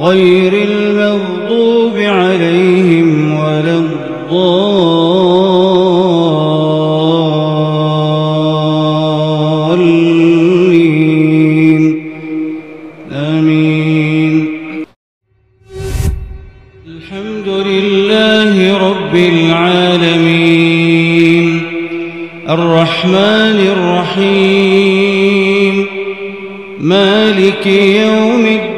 غير المغضوب عليهم ولا الضالين. آمين. الحمد لله رب العالمين. الرحمن الرحيم. مالك يوم الدين.